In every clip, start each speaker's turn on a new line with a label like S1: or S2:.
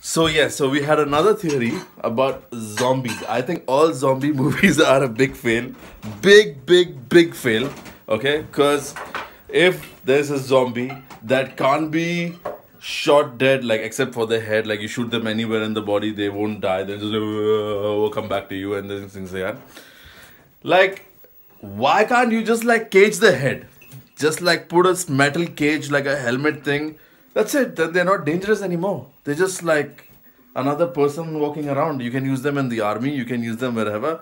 S1: So yeah, so we had another theory about zombies. I think all zombie movies are a big fail, big, big, big fail. Okay, because if there's a zombie that can't be shot dead, like except for the head, like you shoot them anywhere in the body, they won't die. They just uh, will come back to you and then things like that. Like, why can't you just like cage the head? Just like put a metal cage, like a helmet thing that's it. They're not dangerous anymore. They're just like another person walking around. You can use them in the army. You can use them wherever.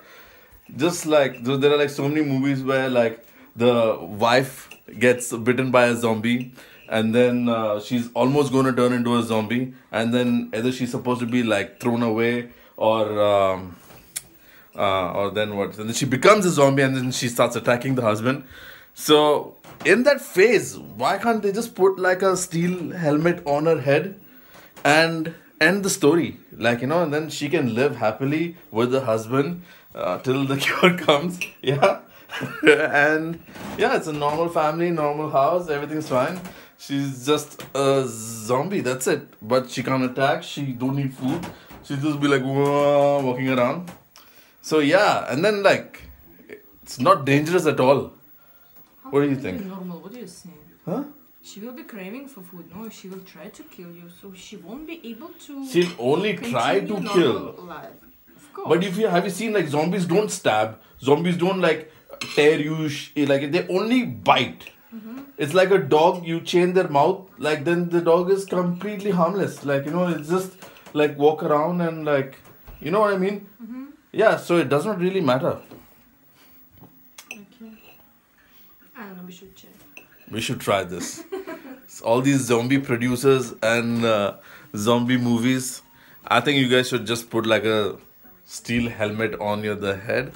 S1: Just like there are like so many movies where like the wife gets bitten by a zombie and then uh, she's almost going to turn into a zombie and then either she's supposed to be like thrown away or um, uh, or then what and then she becomes a zombie and then she starts attacking the husband so in that phase, why can't they just put like a steel helmet on her head and end the story? Like, you know, and then she can live happily with the husband uh, till the cure comes. Yeah. and yeah, it's a normal family, normal house, everything's fine. She's just a zombie, that's it. But she can't attack, she don't need food. She just be like walking around. So yeah, and then like it's not dangerous at all what do you think?
S2: Normal. What do you think?
S1: Huh?
S2: She will be craving for food. No, she will try to kill you, so she won't be able to.
S1: She'll only try to kill.
S2: Life. Of course.
S1: But if you have you seen like zombies don't stab, zombies don't like tear you, like they only bite. Mm-hmm. It's like a dog. You chain their mouth, like then the dog is completely harmless. Like you know, it's just like walk around and like, you know what I mean? Mm-hmm. Yeah. So it does not really matter.
S2: We should check.
S1: We should try this. All these zombie producers and uh, zombie movies. I think you guys should just put like a steel helmet on your the head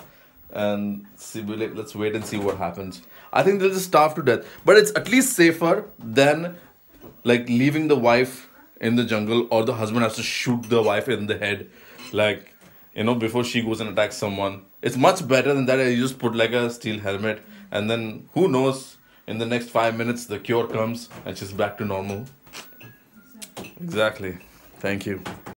S1: and see. Let's wait and see what happens. I think they'll just starve to death, but it's at least safer than like leaving the wife in the jungle or the husband has to shoot the wife in the head, like you know before she goes and attacks someone. It's much better than that. You just put like a steel helmet and then who knows in the next five minutes the cure comes and she's back to normal. Exactly, thank you